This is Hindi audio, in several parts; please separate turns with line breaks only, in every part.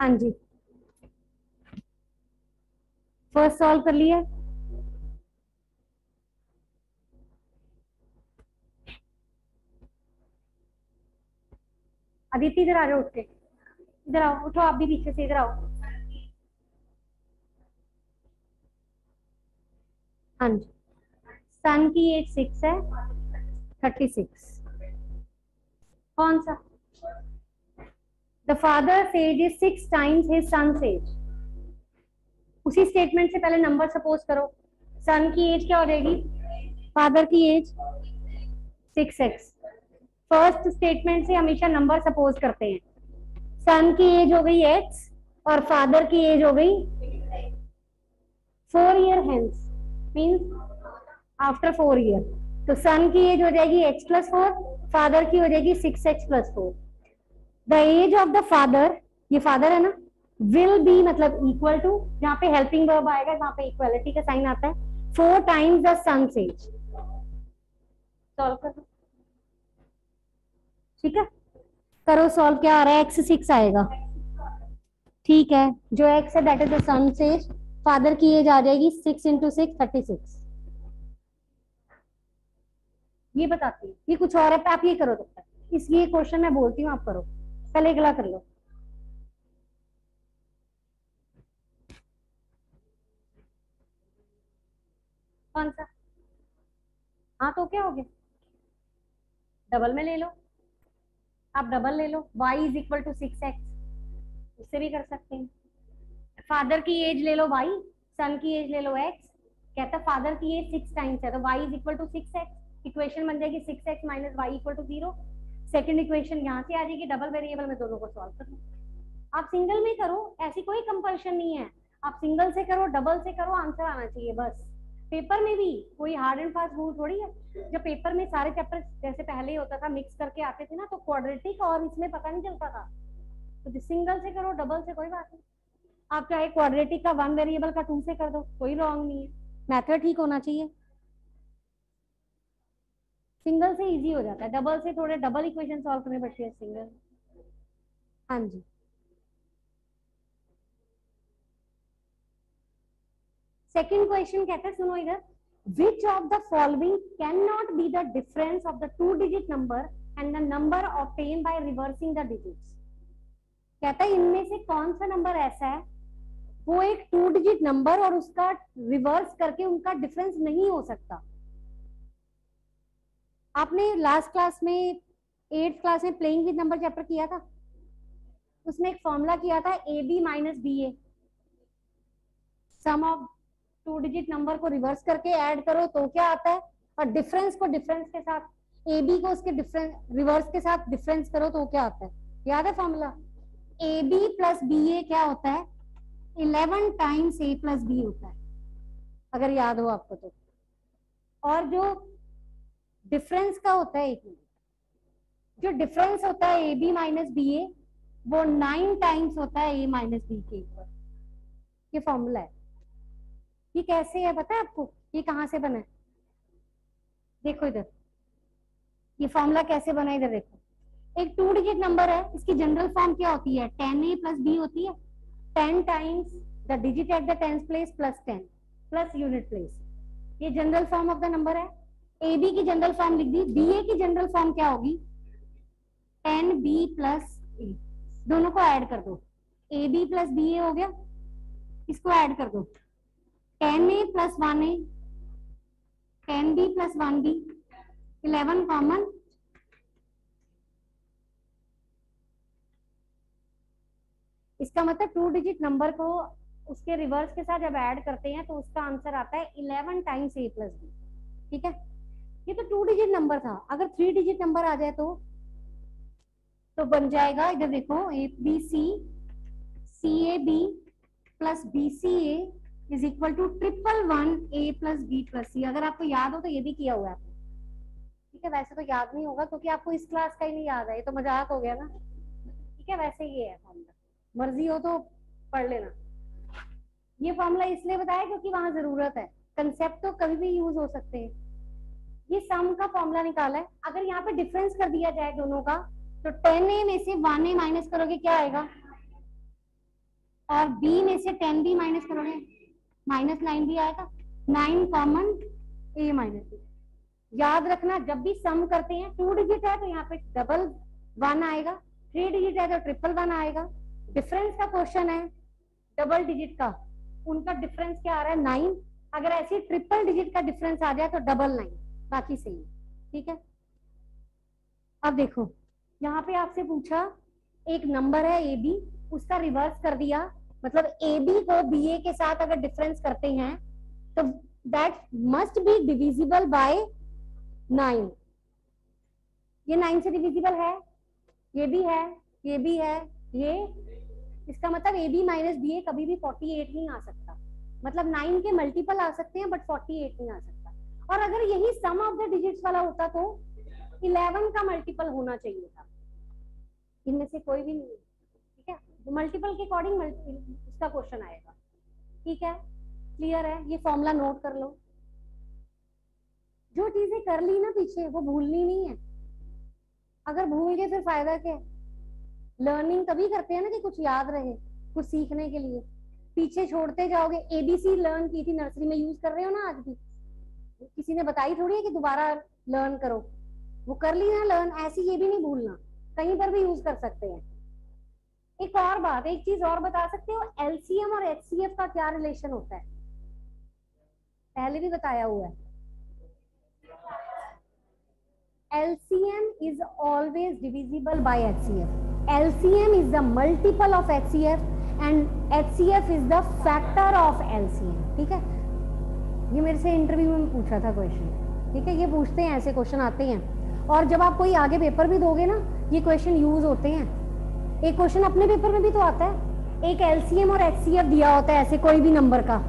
हाँ जी। फ़र्स्ट सॉल्व कर लिया। अदिति इधर आ जाओ उठ के। इधर आओ, उठो, आप भी पीछे से इधर आओ। हाँ जी। सन की एज सिक्स है थर्टी सिक्स कौन सा? The father age is six times his son age उसी स्टेटमेंट से पहले नंबर सपोज़ करो। सन की एज क्या हो जाएगी? फादर की age six x first statement से हमेशा नंबर सपोज़ करते हैं। सन की एज हो गई एक्स और फादर की एज हो गई four year hence means after four year तो सन की एज हो जाएगी एक्स प्लस फोर फादर की हो जाएगी six x plus four the age of the father ये फादर है ना विल बी मतलब इक्वल टू जहाँ पे हेल्पिंग वर्ब आएगा, जहाँ पे इक्वालिटी का साइन आता है four times the son age ठीक है? करो सॉल्व क्या आ रहा है? एक्स सिक्स आएगा। ठीक है, जो एक्स है that is the son age father की एज आ जाएगी six into six thirty six ये बताती है। ये कुछ और है, आप ये करो तब तक इसलिए क्वेश्चन मैं बोलती हूँ, आप करो। पहले अगला कर लो। कौन सा? हाँ तो क्या हो गया? डबल में ले लो। आप डबल ले लो। Y is equal to six x उससे भी कर सकते हैं। फादर की एज ले लो y सन की एज ले लो x कहता फादर की एज सिक्स टाइम्स है तो y is equal to six x equation बन जाएगी six x minus y equal to zero second equation यहाँ से आ जाएगी डबल वेरिएबल में दोनों को सॉल्व कर लो आप सिंगल में करो, ऐसी कोई कंपल्शन नहीं है। आप सिंगल से करो डबल से करो आंसर आना चाहिए, बस। पेपर में भी कोई हार्ड एंड फास्ट रूल थोड़ी है। जब पेपर में सारे चैप्टर जैसे पहले ही होता था मिक्स करके आते थे ना तो क्वाड्रेटिक और इसमें पता नहीं चलता था। तो सिंगल से करो डबल से कोई बात नहीं। आप चाहे क्वाड्रेटिक का वन वेरिएबल का टू से कर दो, कोई रॉन्ग नहीं है। मैथड ठीक होना चाहिए। सिंगल से इजी हो जाता है। डबल से थोड़े डबल इक्वेशन सॉल्व करने पड़ती है सिंगल हाँ जी। सेकेंड क्वेश्चन कहते हैं, सुनो इधर। Which of the following cannot be the difference of the two digit number and the number obtained by reversing the digits? कहता है, इनमें से कौन सा नंबर ऐसा है? वो एक टू डिजिट नंबर और उसका रिवर्स करके उनका डिफरेंस नहीं हो सकता। आपने लास्ट क्लास में एट्थ क्लास में प्लेइंग विद नंबर चैप्टर किया था? उसमें एक फॉर्मूला किया था A B minus B A sum of two digit number को रिवर्स करके ऐड करो तो क्या आता है? और डिफरेंस को डिफरेंस के साथ ए बी को उसके डिफरेंस रिवर्स के साथ डिफरेंस करो तो क्या आता है? याद है formula A B plus B A क्या होता है? Eleven times A plus B होता है। अगर याद हो आपको तो। और जो डिफरेंस का होता है एक मिनट। जो डिफरेंस होता है A B minus B A वो नाइन टाइम्स होता है ए माइनस बी के ऊपर। ये फॉर्मूला है। ये कैसे है पता है आपको? ये कहाँ से बना है? देखो इधर। ये फॉर्मूला कैसे बना इधर देखो। एक टू डिजिट नंबर है, इसकी जनरल फॉर्म क्या होती है? टेन ए प्लस बी होती है। Ten times the digit at the tenth place plus ten plus unit place ये general form of the number है। ए बी की जनरल फॉर्म लिख दी बी ए की जनरल फॉर्म क्या होगी? टेन बी प्लस ए दोनों को ऐड कर दो। A B plus B A हो गया। इसको ऐड कर दो। Ten A plus one A ten B plus one B eleven common इसका मतलब टू डिजिट नंबर को उसके रिवर्स के साथ जब ऐड करते हैं तो उसका आंसर आता है eleven times A plus B ठीक है? ये तो टू डिजिट नंबर था। अगर थ्री डिजिट नंबर आ जाए तो तो बन जाएगा। इधर देखो A B C C A B plus B C A is equal to triple one A plus B plus C अगर आपको याद हो तो ये भी किया हुआ है आपने। ठीक है, वैसे तो याद नहीं होगा क्योंकि आपको इस क्लास का ही नहीं याद है। ये तो मज़ाक हो गया ना। ठीक है, वैसे ये है फॉर्मूला मर्ज़ी हो तो पढ़ लेना। ये फॉर्मूला इसलिए बताया क्योंकि वहाँ ज़रूरत है। कंसेप्ट तो कभी भी यूज़ हो सकते हैं। ये सम का फॉर्मूला निकाला है। अगर यहाँ पे डिफरेंस कर दिया जाए दोनों का तो टेन ए में से वन ए माइनस करोगे, क्या आएगा? और बी में से टेन बी माइनस करोगे माइनस नाइन भी आएगा। Nine common A minus B याद रखना, जब भी सम करते हैं टू डिजिट है तो यहाँ पे डबल वन आएगा थ्री डिजिट है तो ट्रिपल वन आएगा। डिफरेंस का क्वेश्चन है डबल डिजिट का। उनका डिफरेंस क्या आ रहा है? नाइन अगर ऐसे ट्रिपल डिजिट का डिफरेंस आ जाए तो डबल नाइन बाकी सही ठीक है? अब देखो, यहाँ पे आपसे पूछा, एक नंबर है ए बी उसका रिवर्स कर दिया मतलब ए बी को बी ए के साथ अगर डिफरेंस करते हैं तो that must be divisible by nine ये नाइन से डिविजिबल है, ये भी है, ये भी है, ये, इसका मतलब A B minus B A कभी भी फोर्टी एट नहीं आ सकता। मतलब नाइन के मल्टीपल आ सकते हैं बट फोर्टी एट नहीं आ सकता। और अगर यही सम ऑफ़ द डिजिट्स वाला होता तो इलेवन का मल्टीपल होना चाहिए था। इनमें से कोई भी नहीं। ठीक है? तो मल्टीपल के अकॉर्डिंग उसका क्वेश्चन आएगा। ठीक है? क्लियर है? ये फॉर्मूला नोट कर लो। जो चीज़ें कर ली ना पीछे, वो भूलनी नहीं है। अगर भूल गए, फिर फ़ायदा क्या लर्निंग तभी करते हैं ना कि कुछ याद रहे, कुछ सीखने के लिए। पीछे छोड़ते जाओगे। एबीसी लर्न की थी नर्सरी में यूज़ कर रहे हो ना आज भी? किसी ने बताई थोड़ी है कि दोबारा लर्न करो। वो कर ली ना लर्न ऐसी ये भी नहीं भूलना। कहीं पर भी यूज़ कर सकते हैं। एक और बात, एक चीज़ और बता सकते हो एलसीएम और एचसीएफ का क्या रिलेशन होता है? पहले भी बताया हुआ है। LCM is always divisible by HCF. LCM is the multiple of HCF and HCF is the factor of LCM. ठीक है? ये मेरे से इंटरव्यू में पूछा था क्वेश्चन ठीक है, ये पूछते हैं, ऐसे क्वेश्चन आते हैं। और जब आप कोई आगे पेपर भी दोगे ना, ये क्वेश्चन यूज़ होते हैं। एक क्वेश्चन अपने पेपर में भी तो आता है। एक एलसीएम और एचसीएफ दिया होता है ऐसे कोई भी नंबर का।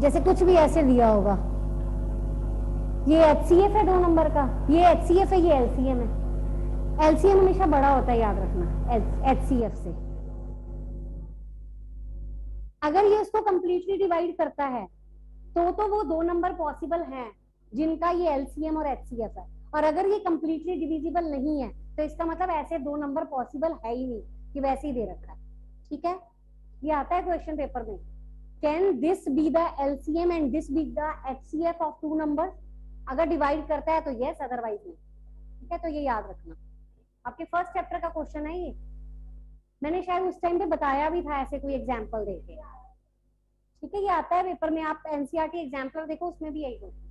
जैसे कुछ भी ऐसे दिया होगा। ये एचसीएफ है दो नंबर का। ये एचसीएफ है, ये एलसीएम है। एलसीएम हमेशा बड़ा होता है, याद रखना एच से। अगर ये इसको कंप्लीटली डिवाइड करता है तो तो वो दो नंबर पॉसिबल हैं, जिनका ये एलसीएम और एचसीएफ है। और अगर ये कंप्लीटली डिविजिबल नहीं है तो इसका मतलब ऐसे दो नंबर पॉसिबल है ही नहीं, कि वैसे ही दे रखा है। ठीक है? ये आता है क्वेश्चन पेपर में। Can this be the LCM and this be the H of two numbers अगर डिवाइड करता है तो यस अदरवाइज़ नहीं ठीक है? तो ये याद रखना। आपके फ़र्स्ट चैप्टर का क्वेश्चन है ये। मैंने शायद उस टाइम पे बताया भी था ऐसे कोई एग्ज़ाम्पल देके। ठीक है, ये आता है पेपर में, आप एनसीआरटी एग्ज़ाम्पल देखो, उसमें भी यही क्वेश्चन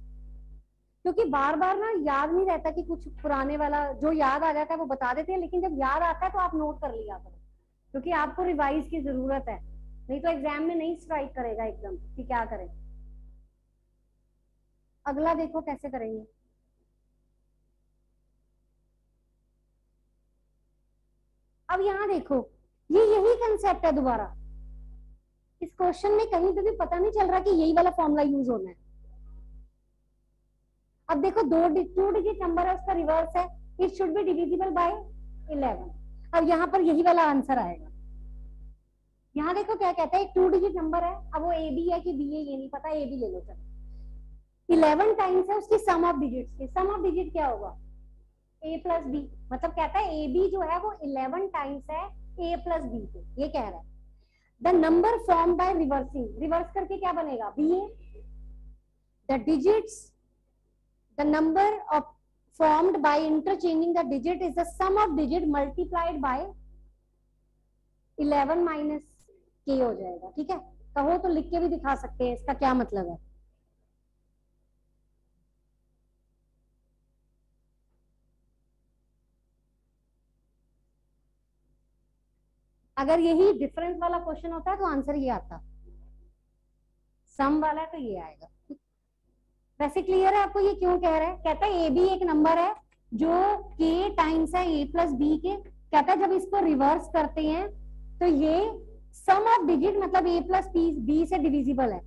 क्योंकि बार बार ना याद नहीं रहता कि कुछ पुराने वाला, जो याद आ जाता है वो बता देते हैं, लेकिन जब याद आता है तो आप नोट कर लिया करो। क्योंकि आपको रिवाइज की ज़रूरत है। नहीं तो एग्ज़ाम में नहीं स्ट्राइक करेगा एकदम कि क्या करें। अगला देखो कैसे करेंगे। अब यहाँ देखो, ये यही कंसेप्ट है दोबारा। इस क्वेश्चन में कहीं पे भी पता नहीं चल रहा कि यही वाला फॉर्मूला यूज़ होना है। अब देखो, दो टू डिजिट नंबर है, उसका रिवर्स है। It should be divisible by 11 अब यहाँ पर यही वाला आंसर आएगा। यहाँ देखो क्या कहता है, एक टू डिजिट नंबर है। अब वो ए बी है कि बी है, ये नहीं पता ए बी ले लो चलो। इलेवन टाइम्स है, उसकी सम ऑफ़ डिजिट की। सम ऑफ़ डिजिट क्या होगा? ए प्लस बी मतलब कहता है ए बी जो है, वो इलेवन टाइम्स है ए प्लस बी के ये कह रहा है। The number form by reversing reverse करके क्या बनेगा? B A the digits the number of formed by interchanging the digit is the sum of digit multiplied by 11 minus के हो जाएगा। ठीक है? कहो तो लिख के भी दिखा सकते हैं। इसका क्या मतलब है? अगर यही डिफरेंस वाला क्वेश्चन होता है तो आंसर ये आता। सम वाला तो ये आएगा। वैसे क्लियर है आपको ये क्यों कह रहा है? कहता है ए बी एक नंबर है, जो के टाइम्स है ए प्लस बी के। कहता है जब इसको रिवर्स करते हैं तो ये सम ऑफ़ डिजिट मतलब ए प्लस बी से डिविजिबल है।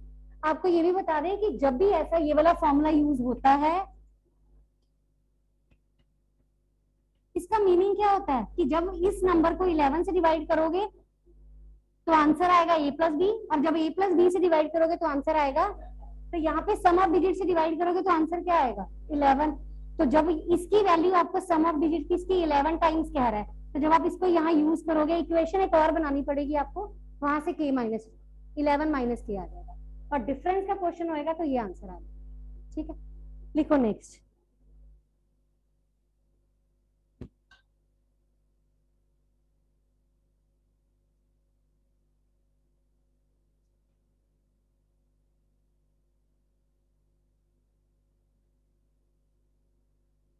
आपको ये भी बता दें कि जब भी ऐसा ये वाला फॉर्मूला यूज़ होता है इसका मीनिंग क्या होता है? कि जब इस नंबर को 11 से डिवाइड करोगे तो आंसर आएगा ए प्लस बी और जब ए प्लस बी से डिवाइड करोगे तो आंसर आएगा तो यहाँ पे सम ऑफ़ डिजिट से डिवाइड करोगे तो आंसर क्या आएगा? 11 तो जब इसकी वैल्यू आपको सम ऑफ़ डिजिट की इसकी 11 टाइम्स कह रहा है तो जब आप इसको यहाँ यूज़ करोगे इक्वेशन एक और बनानी पड़ेगी आपको, वहाँ से के माइनस इलेवन माइनस के आ जाएगा। और डिफरेंस का क्वेश्चन होएगा तो ये आंसर आ जाएगा ठीक है? लिखो नेक्स्ट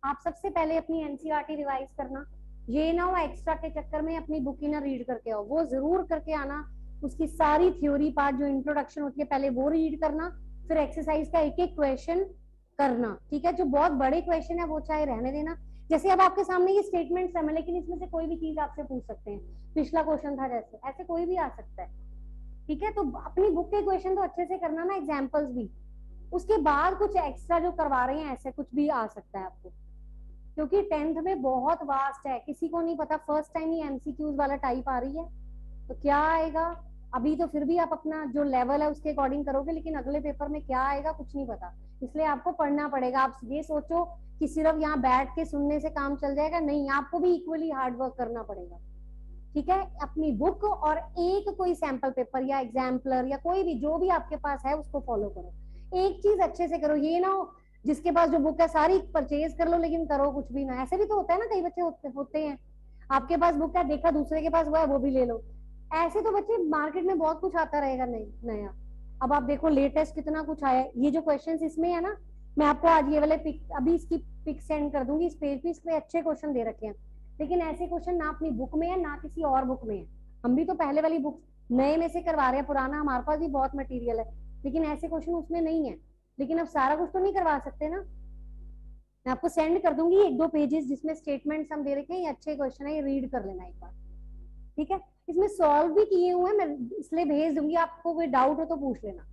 आप सबसे पहले अपनी एनसीईआरटी रिवाइज e करना। ये ना हो एक्स्ट्रा के चक्कर में अपनी बुक ही ना रीड करके आओ। वो ज़रूर करके आना। उसकी सारी थ्योरी पार्ट जो इंट्रोडक्शन होती है, पहले वो रीड करना, फिर एक्सरसाइज का एक एक क्वेश्चन करना। ठीक है? जो बहुत बड़े क्वेश्चन है, वो चाहे रहने देना। जैसे अब आपके सामने ये स्टेटमेंट है, लेकिन इसमें से कोई भी चीज़ आपसे पूछ सकते हैं। पिछला क्वेश्चन था जैसे। ऐसे कोई भी आ सकता है। ठीक है? तो अपनी बुक के क्वेश्चन तो अच्छे से करना ना एग्जाम्पल्स भी। उसके बाद कुछ एक्स्ट्रा जो करवा रहे हैं, ऐसे कुछ भी आ सकता है आपको। क्योंकि टेंथ में बहुत वास्ट है। किसी को नहीं पता फ़र्स्ट टाइम ही एमसीक्यूज वाला टाइप आ रही है। तो क्या आएगा? अभी तो फिर भी आप अपना जो लेवल है उसके अकॉर्डिंग करोगे, लेकिन अगले पेपर में क्या आएगा, कुछ नहीं पता। इसलिए आपको पढ़ना पड़ेगा। आप ये सोचो कि सिर्फ़ यहाँ बैठ के सुनने से काम चल जाएगा। नहीं, आपको भी इक्वली हार्ड वर्क करना पड़ेगा। ठीक है? अपनी बुक और एक कोई सैंपल पेपर या एग्जाम्पलर या कोई भी जो भी आपके पास है, उसको फॉलो करो। एक चीज़ अच्छे से करो। ये ना हो जिसके पास जो बुक है सारी परचेज कर लो लेकिन करो कुछ भी ना। ऐसे भी तो होता है ना कई बच्चे होते, होते हैं। आपके पास बुक है देखा दूसरे के पास हुआ है वो भी ले लो। ऐसे तो बच्चे मार्केट में बहुत कुछ आता रहेगा नया। अब आप देखो लेटेस्ट कितना कुछ आया ये जो क्वेश्चन इसमें है ना मैं आपको आज ये वाले पिक अभी इसकी पिक सेंड कर दूँगी। इस पेज पे इसमें अच्छे क्वेश्चन दे रखे हैं। लेकिन ऐसे क्वेश्चन ना अपनी बुक में है ना किसी और बुक में है। हम भी तो पहले वाली बुक नए में से करवा रहे हैं पुराना हमारे पास भी बहुत मटेरियल है। लेकिन ऐसे क्वेश्चन उसमें नहीं है। लेकिन अब सारा कुछ तो नहीं करवा सकते ना। मैं आपको सेंड कर दूँगी एक दो पेजेस जिसमें स्टेटमेंट्स हम दे रखे हैं, ये अच्छे क्वेश्चन है, ये रीड कर लेना एक बार। ठीक है? इसमें सॉल्व भी किए हुए हैं, मैं इसलिए भेज दूँगी, आपको कोई डाउट हो तो पूछ लेना।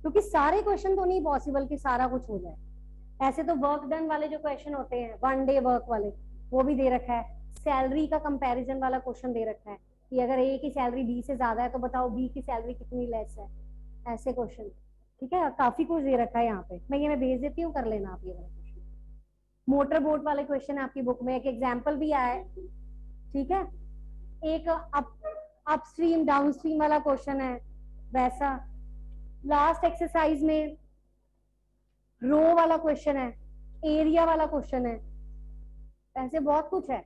क्योंकि तो सारे क्वेश्चन तो नहीं पॉसिबल कि सारा कुछ हो जाए। ऐसे तो वर्क डन वाले जो क्वेश्चन होते हैं वन डे वर्क वाले, वो भी दे रखा है। सैलरी का कंपैरिजन वाला क्वेश्चन दे रखा है कि अगर ए की सैलरी बी से ज़्यादा है तो बताओ बी की सैलरी कितनी लेस है। ऐसे क्वेश्चन ठीक है? काफ़ी कुछ दे रखा है यहाँ पे। मैं ये, मैं भेज देती हूँ, कर लेना आप ये वाला क्वेश्चन मोटर बोट वाले क्वेश्चन है आपकी बुक में। एक एग्ज़ाम्पल भी आया है। ठीक है? एक अप अपस्ट्रीम डाउनस्ट्रीम वाला क्वेश्चन है। वैसा। लास्ट एक्सरसाइज में रो वाला क्वेश्चन है। एरिया वाला क्वेश्चन है। ऐसे बहुत कुछ है।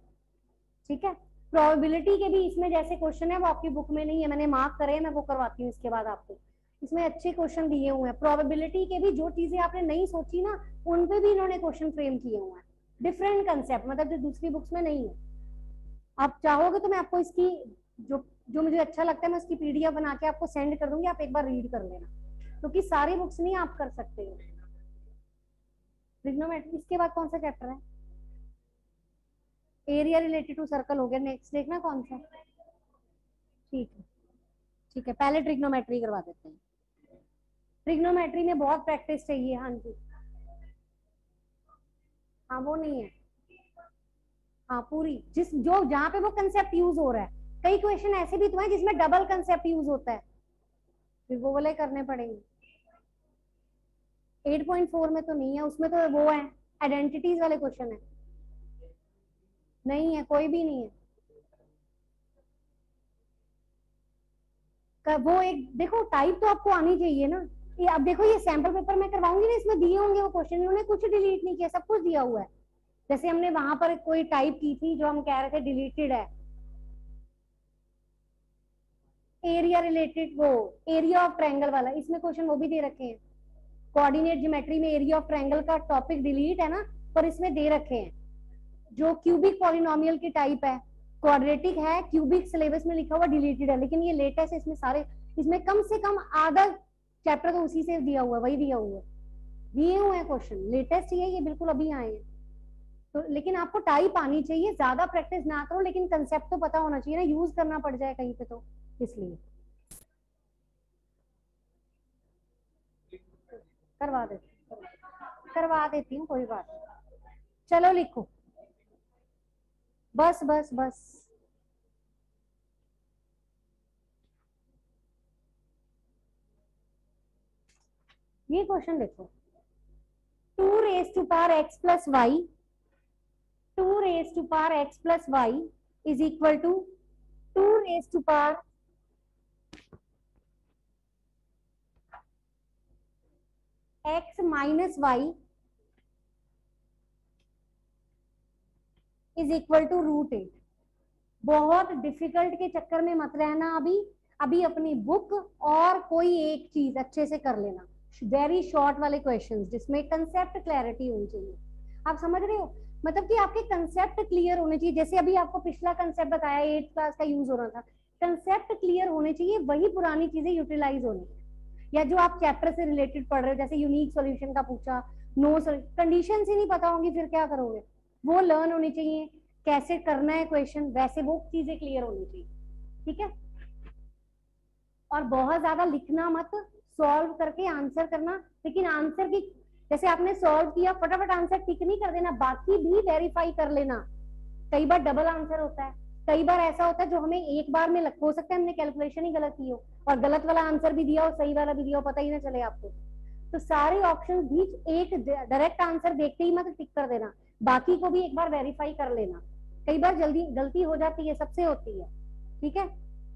ठीक है? प्रोबेबिलिटी के भी इसमें जैसे क्वेश्चन है, वो आपकी बुक में नहीं है। मैंने मार्क करे, मैं वो करवाती हूँ इसके बाद आपको। इसमें अच्छे क्वेश्चन दिए हुए हैं। प्रोबेबिलिटी के भी जो चीज़ें आपने नहीं सोची ना, उन पे भी इन्होंने क्वेश्चन फ्रेम किए हुए हैं। डिफरेंट कंसेप्ट मतलब जो दूसरी बुक्स में नहीं है। आप चाहोगे तो मैं आपको इसकी, जो जो मुझे अच्छा लगता है, मैं उसकी पीडीएफ बना के आपको सेंड कर दूँगी, आप एक बार रीड कर लेना। क्योंकि तो सारी बुक्स नहीं आप कर सकते हो। ट्रिग्नोमेट्री इसके बाद कौन सा चैप्टर है? एरिया रिलेटेड टू सर्कल हो गया। नेक्स्ट देखना कौन सा? ठीक है। ठीक है, पहले ट्रिग्नोमेट्री करवा देते हैं। ट्रिग्नोमेट्री में बहुत प्रैक्टिस चाहिए हाँ जी। हाँ वो नहीं है। हाँ पूरी। जिस, जो जहाँ पे वो कंसेप्ट यूज़ हो रहा है। कई क्वेश्चन ऐसे भी तो हैं जिसमें डबल कंसेप्ट यूज़ होता है। फिर वो वाले करने पड़ेंगे। 8.4 में तो नहीं है, उसमें तो वो है। आइडेंटिटीज वाले क्वेश्चन है। नहीं है, कोई भी नहीं है। वो एक, देखो टाइप तो आपको आनी चाहिए ना। ये अब देखो, ये सैंपल पेपर मैं करवाऊँगी ना, इसमें दिए होंगे वो क्वेश्चन उन्होंने कुछ डिलीट नहीं किया, सब कुछ दिया हुआ है। जैसे हमने वहाँ पर कोई टाइप की थी जो हम कह रहे थे डिलीटेड है। एरिया रिलेटेड वो एरिया ऑफ़ ट्रायंगल वाला, इसमें क्वेश्चन वो भी दे रखे हैं। कोऑर्डिनेट ज्योमेट्री में एरिया ऑफ़ ट्रायंगल का टॉपिक डिलीट है ना, पर इसमें दे रखे हैं। जो क्यूबिक पॉलिनोमियल की टाइप है क्वाड्रेटिक है क्यूबिक सिलेबस में लिखा हुआ डिलीटेड है, लेकिन ये लेटेस्ट इसमें सारे, इसमें कम से कम आधा चैप्टर तो उसी से दिया हुआ वही दिया हुआ दिए हुए हैं क्वेश्चन लेटेस्ट ही है, ये बिल्कुल अभी आए हैं। तो लेकिन आपको टाइप आनी चाहिए, ज़्यादा प्रैक्टिस ना करो, लेकिन कंसेप्ट तो पता होना चाहिए ना यूज़ करना पड़ जाए कहीं पे तो इसलिए। करवा देती करवा देती हूँ, कोई बात चलो लिखो। बस बस बस। ये क्वेश्चन देखो two raise to power x plus y two raise to power x plus y is equal to two raise to power x minus y is equal to root eight बहुत डिफ़िकल्ट के चक्कर में मत रहना अभी अभी अपनी बुक और कोई एक चीज़ अच्छे से कर लेना। वेरी शॉर्ट वाले क्वेश्चन जिसमें कंसेप्ट क्लैरिटी होनी चाहिए। आप समझ रहे हो? मतलब कि आपके कंसेप्ट क्लियर होने चाहिए। जैसे अभी आपको पिछला कंसेप्ट बताया एट क्लास का यूज़ हो रहा था। कंसेप्ट क्लियर होने चाहिए, वही पुरानी चीज़ें यूटिलाइज होनी या जो आप चैप्टर से रिलेटेड पढ़ रहे हो, जैसे यूनिक सॉल्यूशन का पूछा नो कंडीशन ही नहीं पता होंगी, फिर क्या करोगे? वो लर्न होनी चाहिए, कैसे करना है क्वेश्चन वैसे वो चीज़ें क्लियर होनी चाहिए। ठीक है? और बहुत ज़्यादा लिखना मत सॉल्व करके आंसर करना। लेकिन आंसर की, जैसे आपने सॉल्व किया, फटाफट आंसर टिक नहीं कर देना, बाकी भी वेरीफाई कर लेना। कई बार डबल आंसर होता है। कई बार ऐसा होता है जो हमें एक बार में हो सकता है हमने कैलकुलेशन ही गलत की हो, और गलत वाला आंसर भी दिया हो, सही वाला भी दिया हो, पता ही ना चले आपको। तो सारे ऑप्शन भी एक डायरेक्ट आंसर देखते ही मत टिक कर देना। बाकी को भी एक बार वेरीफाई कर लेना। कई बार जल्दी, गलती हो जाती है, सबसे होती है। ठीक है?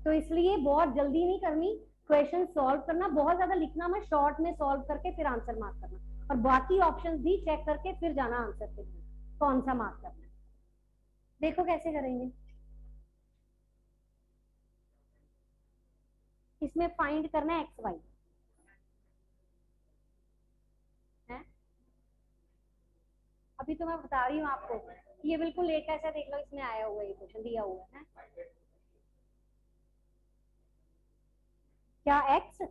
तो इसलिए बहुत जल्दी नहीं करनी। क्वेश्चन सॉल्व करना, बहुत ज़्यादा लिखना मैं शॉर्ट में सॉल्व करके फिर आंसर मार्क करना। और बाकी ऑप्शन भी चेक करके फिर जाना आंसर पे कौन सा मार्क करना देखो कैसे करेंगे। इसमें फाइंड करना है एक्स वाई अभी तो मैं बता रही हूँ आपको। ये बिल्कुल एक ऐसा देख लो, इसमें आया हुआ है क्वेश्चन दिया हुआ है? क्या x?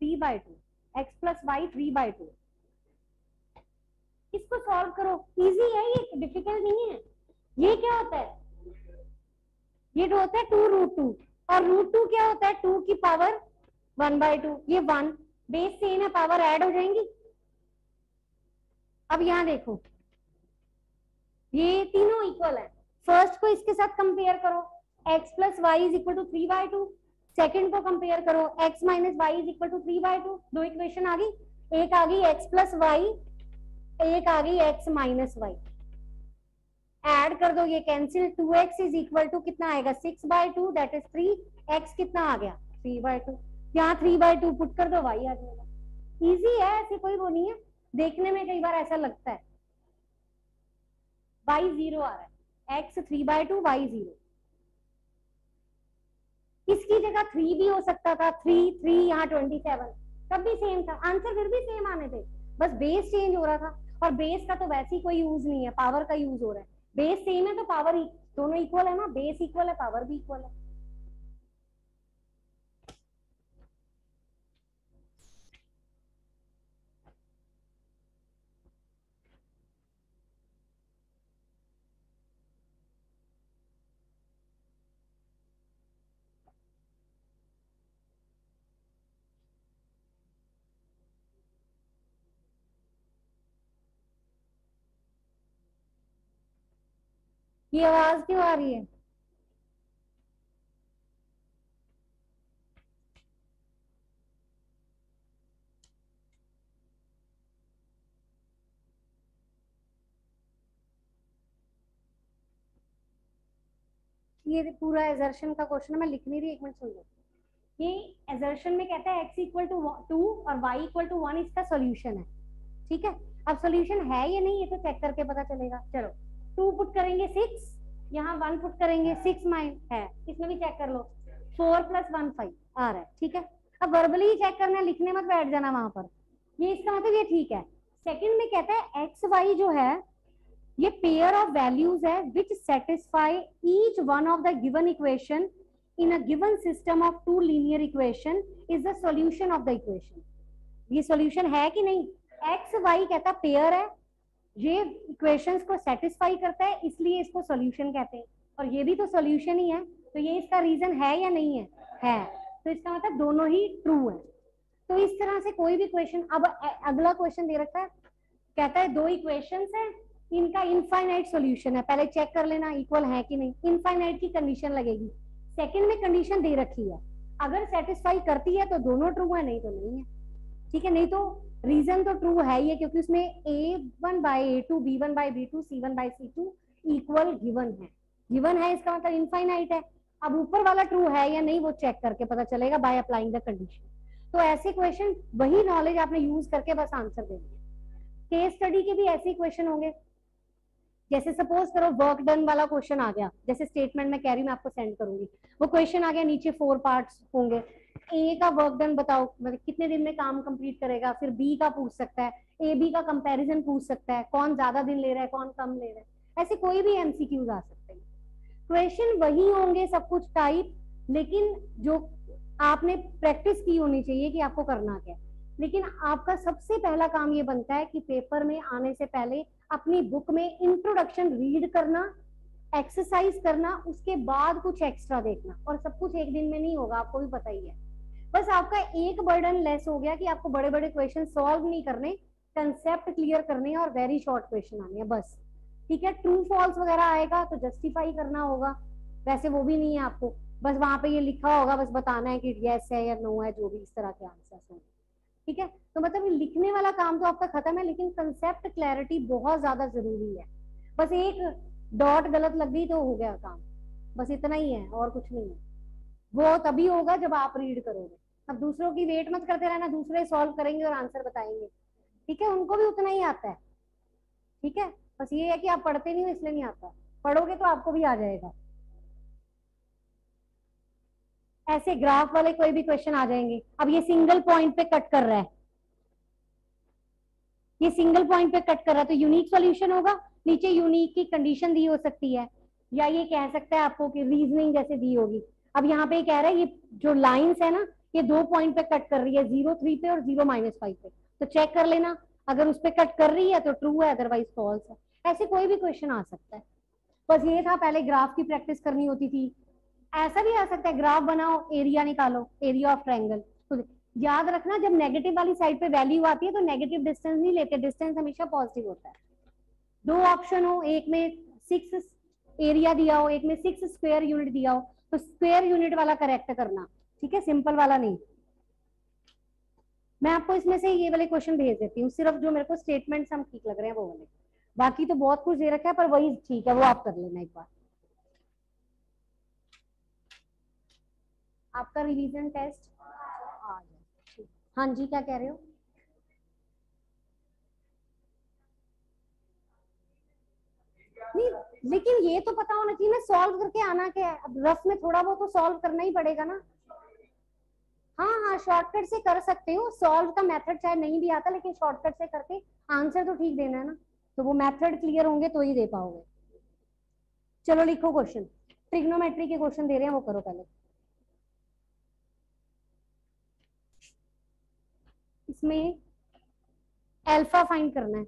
Three by two x plus y three by two इसको सॉल्व करो. इजी है ये? डिफ़िकल्ट नहीं है? ये क्या होता है? ये होता है टू रूट टू और रूट टू क्या होता है? टू की पावर वन बाई टू ये वन बेस सेम है पावर ऐड हो जाएँगी. अब यहाँ देखो. ये तीनों इक्वल है. फ़र्स्ट को इसके साथ कंपेयर करो. X plus y is equal to three by two second को कंपेयर करो. X minus y is equal to three by two दो इक्वेशन आ गई. एक आ गई x प्लस वाई एक आ गई x माइनस वाई एड कर दो ये cancel two x is equal कितना आएगा? Six by two that is three x कितना आ गया? थ्री बाय टू यहाँ थ्री बाय टू पुट कर दो वाई आ जाएगा. इजी है, ऐसे कोई वो नहीं है. देखने में कई बार ऐसा लगता है. वाई ज़ीरो आ रहा है. X three by two y zero इसकी जगह थ्री भी हो सकता था? थ्री थ्री यहाँ ट्वेंटी सेवन तब भी सेम था। आंसर फिर भी सेम आने थे। बस बेस चेंज हो रहा था। और बेस का तो वैसे ही कोई यूज़ नहीं है। पावर का यूज़ हो रहा है। बेस सेम है तो पावर दोनों इक्वल है ना? बेस इक्वल है पावर भी इक्वल है। ये आवाज़ क्यों आ रही है? ये पूरा एजर्शन का क्वेश्चन मैं लिख नहीं रही, एक मिनट सुन लो। ये एजर्शन में कहता है x इक्वल टू टू और y इक्वल टू वन इसका सॉल्यूशन है। ठीक है? अब सॉल्यूशन है या नहीं, ये तो चेक करके पता चलेगा। चलो। टू पुट करेंगे सिक्स, यहाँ वन पुट करेंगे सिक्स माइन है, इसमें भी चेक कर लो। फोर प्लस वन फाइव आ रहा है, ठीक है? अब वर्बली चेक करना लिखने मत बैठ जाना वहाँ पर। ये इसका मतलब ये ठीक है। सेकंड में कहता है एक्स वाई जो है, ये पेयर ऑफ़ वैल्यूज़ है which satisfy each one of the given equation in a given system of two linear equation is the solution of the equation ये सॉल्यूशन है कि नहीं? एक्स वाई कहता पेयर है ये इक्वेशंस को सेटिस्फाई करता है, इसलिए इसको सॉल्यूशन कहते हैं। और ये भी तो सॉल्यूशन ही है तो ये इसका रीजन है या नहीं है? है। तो इसका मतलब दोनों ही ट्रू है। तो इस तरह से कोई भी क्वेश्चन अब अगला क्वेश्चन दे रखा है। कहता है दो इक्वेशन है, इनका इनफाइनाइट सोल्यूशन है। पहले चेक कर लेना इक्वल है कि नहीं। इनफाइनाइट की कंडीशन लगेगी। सेकंड में कंडीशन दे रखी है। अगर सेटिस्फाई करती है तो दोनों ट्रू है, नहीं तो नहीं है। ठीक है, नहीं तो रीजन तो ट्रू है है क्योंकि उसमें A one by A two B one by B two C one by C two equal given है। गिवन है इसका मतलब इनफाइनाइट है। अब ऊपर वाला ट्रू है या नहीं वो चेक करके पता चलेगा बाय अप्लाइंग द कंडीशन तो ऐसे क्वेश्चन वही नॉलेज आपने यूज़ करके बस आंसर देनी केस स्टडी के भी ऐसे क्वेश्चन होंगे। जैसे सपोज़ करो वर्क डन वाला क्वेश्चन आ गया। जैसे स्टेटमेंट में कह रही मैं आपको सेंड करूँगी। वो क्वेश्चन आ गया, नीचे फोर पार्ट्स होंगे। ए का वर्क डन बताओ मतलब कितने दिन में काम कंप्लीट करेगा, फिर बी का पूछ सकता है ए बी का कंपैरिजन पूछ सकता है, कौन ज़्यादा दिन ले रहा है, कौन कम ले रहा है। ऐसे कोई भी एमसीक्यूज आ सकते हैं। क्वेश्चन वही होंगे, सब कुछ टाइप लेकिन जो आपने प्रैक्टिस की होनी चाहिए कि आपको करना क्या लेकिन आपका सबसे पहला काम ये बनता है कि पेपर में आने से पहले अपनी बुक में इंट्रोडक्शन रीड करना एक्सरसाइज करना, उसके बाद कुछ एक्स्ट्रा देखना। और सब कुछ एक दिन में नहीं होगा, आपको भी पता ही है। बस आपका एक बर्डन लेस हो गया कि आपको बड़े बड़े क्वेश्चन सॉल्व नहीं करने कंसेप्ट क्लियर करने और वेरी शॉर्ट क्वेश्चन आने हैं, बस। ठीक है? ट्रू फॉल्स वगैरह आएगा तो जस्टिफाई करना होगा। वैसे वो भी नहीं है आपको। बस वहाँ पे ये लिखा होगा, बस बताना है कि यस है या नो है, जो भी इस तरह के आंसर होंगे ठीक है? तो मतलब लिखने वाला काम तो आपका खत्म है, लेकिन कंसेप्ट क्लैरिटी बहुत ज़्यादा ज़रूरी है। बस एक डॉट गलत लग गई तो हो गया काम। बस इतना ही है, और कुछ नहीं है। वो तभी होगा जब आप रीड करोगे। अब दूसरों की वेट मत करते रहना, दूसरे सॉल्व करेंगे और आंसर बताएँगे। ठीक है? उनको भी उतना ही आता है। ठीक है? बस ये है कि आप पढ़ते नहीं हो, इसलिए नहीं आता। पढ़ोगे तो आपको भी आ जाएगा। ऐसे ग्राफ वाले कोई भी क्वेश्चन आ जाएँगे। अब ये सिंगल पॉइंट पे कट कर रहा है। ये सिंगल पॉइंट पे कट कर रहा है तो यूनिक सॉल्यूशन होगा। नीचे यूनिक की कंडीशन दी हो सकती है। या ये कह सकता है आपको कि रीजनिंग जैसे दी होगी। अब यहाँ पे कह रहा है, ये जो लाइंस है ना ये दो पॉइंट पे कट कर रही है ज़ीरो थ्री पे और ज़ीरो माइनस फाइव पे। तो चेक कर लेना, अगर उस पर कट कर रही है तो ट्रू है अदरवाइज़ फॉल्स है। ऐसे कोई भी क्वेश्चन आ सकता है। बस ये था, पहले ग्राफ की प्रैक्टिस करनी होती थी। ऐसा भी आ सकता है ग्राफ बनाओ एरिया निकालो एरिया ऑफ़ ट्रायंगल तो याद रखना, जब नेगेटिव वाली साइड पे वैल्यू आती है तो नेगेटिव डिस्टेंस नहीं लेते डिस्टेंस हमेशा पॉजिटिव होता है। दो ऑप्शन हो, एक में सिक्स एरिया दिया हो, एक में सिक्स स्क्वेयर यूनिट दिया हो तो स्क्वेयर यूनिट वाला करेक्ट करना। ठीक है? सिंपल वाला नहीं। मैं आपको इसमें से ये वाले क्वेश्चन भेज देती हूँ। सिर्फ़ जो मेरे को स्टेटमेंट हम ठीक लग रहे हैं, वो वाले। बाकी तो बहुत कुछ दे रखा है, पर वही ठीक है, वो आप कर लेना एक बार। आपका रिवीजन टेस्ट हाँ जी, क्या कह रहे हो? नहीं, लेकिन ये तो पता होना चाहिए ना सॉल्व करके आना क्या है? अब रफ में थोड़ा बहुत तो सॉल्व करना ही पड़ेगा ना। हाँ हाँ शॉर्टकट से कर सकते हो। सॉल्व का मेथड चाहे नहीं भी आता लेकिन शॉर्टकट से करके आंसर तो ठीक देना है ना। तो वो मेथड क्लियर होंगे तो ही दे पाओगे। चलो लिखो क्वेश्चन ट्रिग्नोमेट्री के क्वेश्चन दे रहे हैं, वो करो पहले। इसमें अल्फ़ा फाइंड करना है।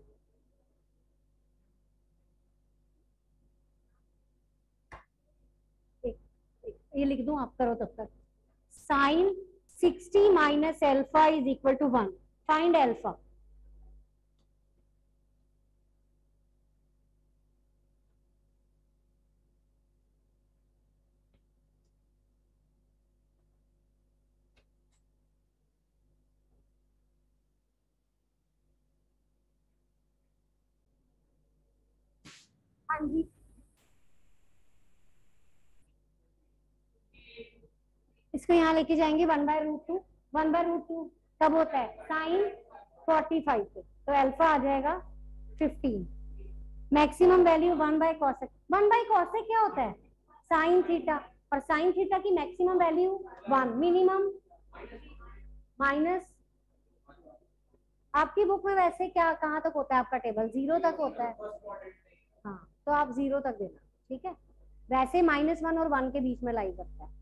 ये लिख दूँ आप करो तब तक। Sine 60 minus alpha is equal to 1. Find alpha. जी इसको यहाँ लेके जाएँगे one by root two one by root two कब होता है? साइन फोर्टी फाइव पे तो अल्फ़ा आ जाएगा fifteen maximum value one by cosec one by cosec क्या होता है? साइन थीटा और साइन थीटा की maximum value one minimum minus आपकी बुक में वैसे क्या, कहाँ तक होता है आपका टेबल ज़ीरो तक होता है। हाँ तो आप ज़ीरो तक देना। ठीक है? वैसे माइनस वन और वन के बीच में लाई करता है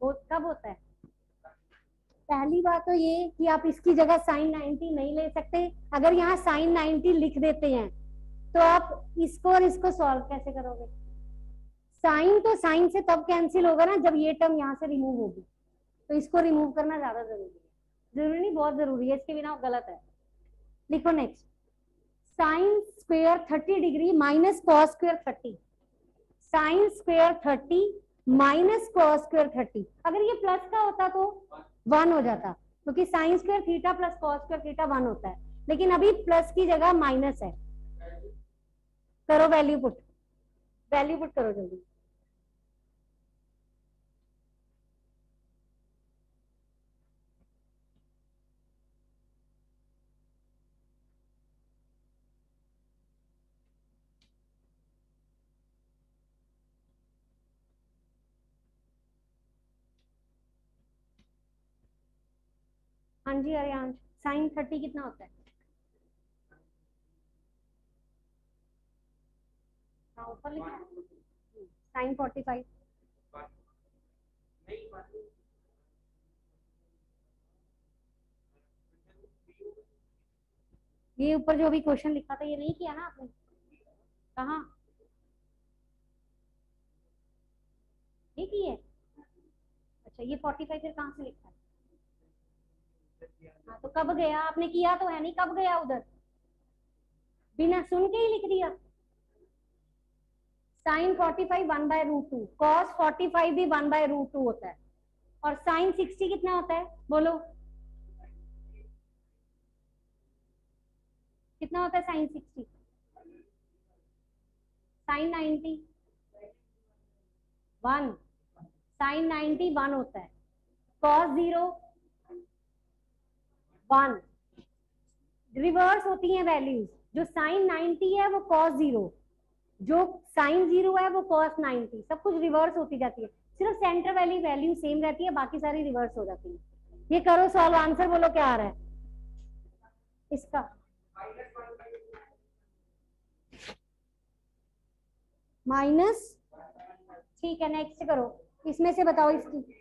वो कब होता है? पहली बात तो ये कि आप इसकी जगह साइन 90 नहीं ले सकते। अगर यहाँ साइन 90 लिख देते हैं तो आप इसको और इसको सॉल्व कैसे करोगे? साइन तो साइन से तब कैंसिल होगा ना जब ये टर्म यहाँ से रिमूव होगी। तो इसको रिमूव करना ज़्यादा ज़रूरी है। ज़रूरी नहीं, बहुत ज़रूरी है। इसके बिना गलत है। लिखो next sine square thirty degree minus cos square thirty. Sine square thirty minus cos square thirty अगर ये प्लस का होता तो वन हो जाता, क्योंकि sine square theta plus cos square theta one होता है। लेकिन अभी प्लस की जगह माइनस है। करो वैल्यू पुट वैल्यू पुट करो जल्दी। हाँ जी अरियांश साइन थर्टी कितना होता है? हाँ ऊपर साइन फोर्टी फाइव ये ऊपर जो अभी क्वेश्चन लिखा था, ये नहीं किया ना आपने? कहा? अच्छा ये फोर्टी फाइव फिर कहाँ से लिखा है? हाँ तो कब गया? आपने किया तो है नहीं, कब गया उधर? बिना सुन के ही लिख दिया। Sine forty five one by root two cos forty five भी वन बाय रूट टू होता है। और साइन सिक्सटी कितना होता है? बोलो। कितना होता है sine sixty sine ninety one sine ninety one होता है। Cos zero one. रिवर्स होती है वैल्यूज़ जो साइन नाइन्टी है, वो कॉस ज़ीरो जो साइन ज़ीरो है, वो कॉस नाइन्टी सब कुछ रिवर्स होती जाती है। सिर्फ़ सेंटर वाली वैल्यू सेम रहती है, बाकी सारी रिवर्स हो जाती है। ये करो सॉल्व आंसर बोलो, क्या आ रहा है? इसका। माइनस ठीक है नेक्स्ट करो। इसमें से बताओ इसकी।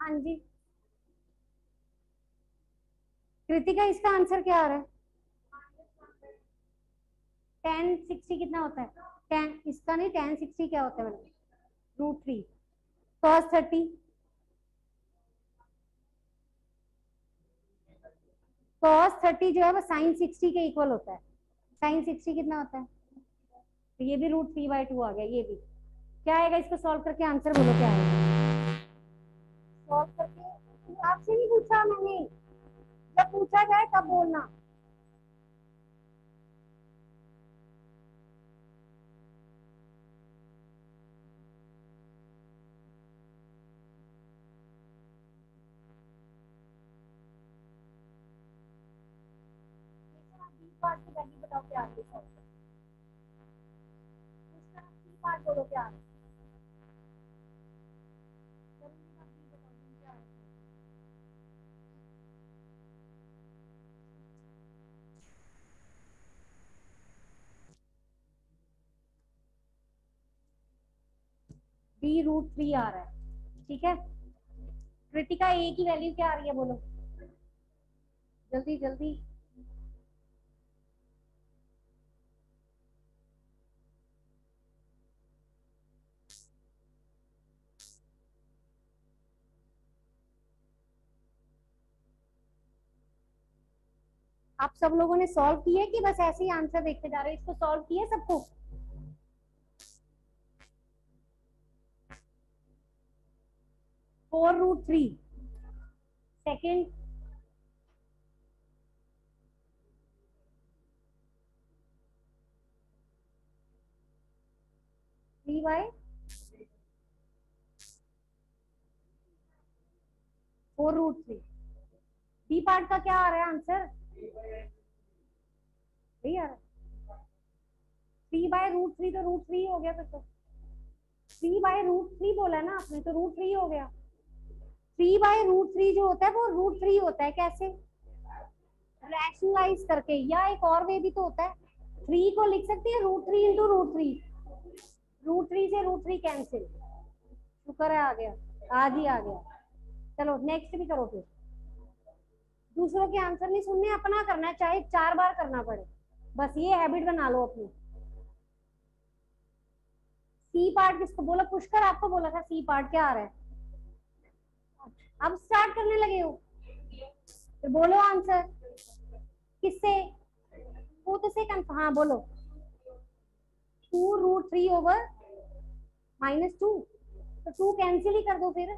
हाँ जी। कृतिका, इसका आंसर क्या आ रहा है? टेन सिक्सटी कितना होता है? टेन इसका नहीं टेन सिक्सटी क्या होता है मैंने root three cos thirty cos thirty जो है वो साइन सिक्सटी के इक्वल होता है। साइन सिक्सटी कितना होता है? तो ये भी रूट थ्री बाई टू आ गया, ये भी। क्या आएगा इसको सॉल्व करके? आंसर बोलो, क्या आएगा? सॉल्व करके आपसे नहीं पूछा मैंने। जब पूछा जाए तब बोलना। की वैल्यू बताओ क्या आ रही है बी रूट थ्री आ रहा है, ठीक है? क्रिटिका ए की वैल्यू क्या आ रही है बोलो? जल्दी जल्दी। आप सब लोगों ने सॉल्व किए कि बस ऐसे ही आंसर देखते जा रहे हो? इसको सॉल्व किए सबको? Four root three second three by four root three B part का क्या आ रहा है आंसर यही आ रहा थ्री बाय रूट थ्री तो रूट थ्री हो गया फिर तो. थ्री बाय रूट थ्री बोला ना आपने तो रूट थ्री हो गया. थ्री बाय रूट थ्री जो होता है, वो रूट थ्री होता है कैसे? रैशनलाइज करके, या एक और वे भी तो होता है। थ्री को लिख सकते हैं root three into root three root three से रूट थ्री कैंसिल शुक्र है आ गया। आज ही आ गया। चलो नेक्स्ट भी करो फिर। दूसरों के आंसर नहीं, सुनने अपना करना है, चाहे चार बार करना पड़े। बस ये हैबिट बना लो अपनी। सी पार्ट किसको बोला? पुष्कर आपको बोला था सी पार्ट क्या आ रहा है? अब स्टार्ट करने लगे हो। तो बोलो आंसर किससे? तो से हाँ बोलो। Two root three over minus two तो टू कैंसिल ही कर दो फिर।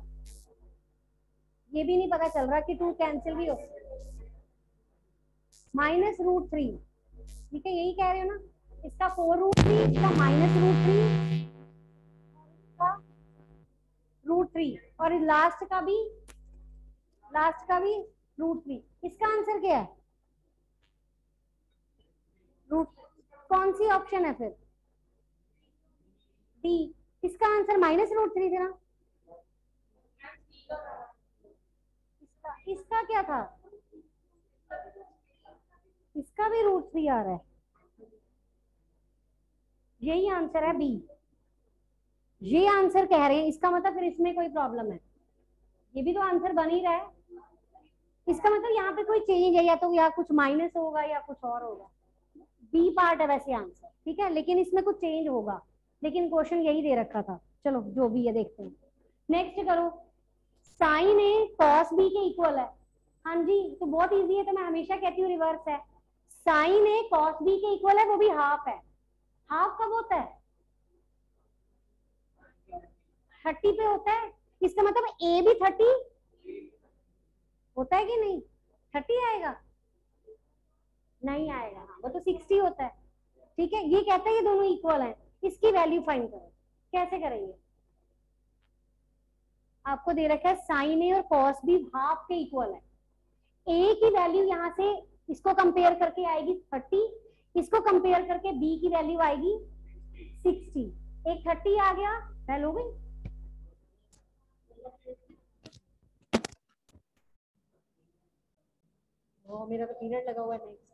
ये भी नहीं पता चल रहा कि टू कैंसिल भी हो। माइनस रूट थ्री ठीक है, यही कह रहे हो ना? इसका फोर रूट थ्री इसका minus root three root three और लास्ट का भी लास्ट का भी रूट थ्री इसका आंसर क्या है? रूट कौन सी ऑप्शन है फिर? डी इसका आंसर माइनस रूट थ्री थी ना? इसका इसका क्या था? इसका भी रूट थ्री आ रहा है. यही आंसर है बी ये आंसर कह रहे हैं. इसका मतलब फिर इसमें कोई प्रॉब्लम है. ये भी तो आंसर बन ही रहा है। इसका मतलब यहाँ पे कोई चेंज है, या तो या कुछ माइनस होगा या कुछ और होगा। बी पार्ट है वैसे आंसर ठीक है? लेकिन इसमें कुछ चेंज होगा। लेकिन क्वेश्चन यही दे रखा था। चलो, जो भी है देखते हैं। नेक्स्ट करो। साइन ए कॉस बी के इक्वल है। हाँ जी तो बहुत इजी है तो मैं हमेशा कहती हूँ रिवर्स है। साइन ए कॉस बी के इक्वल है, वो भी हाफ़ है। हाफ़ कब होता है? थर्टी पे होता है। इसका मतलब ए भी थर्टी होता है कि नहीं? थर्टी आएगा? नहीं आएगा हाँ वो तो सिक्सटी होता है। ठीक है, ये कहता है ये दोनों इक्वल है। इसकी वैल्यू फाइंड करो। कैसे करेंगे? आपको दे रखा है साइन ए और कॉस भी हाफ़ के इक्वल है। ए की वैल्यू यहाँ से इसको कंपेयर करके आएगी थर्टी इसको कंपेयर करके बी की वैल्यू आएगी सिक्सटी एक थर्टी आ गया वैल्यू हो गई। मेरा तो पीरियड लगा हुआ है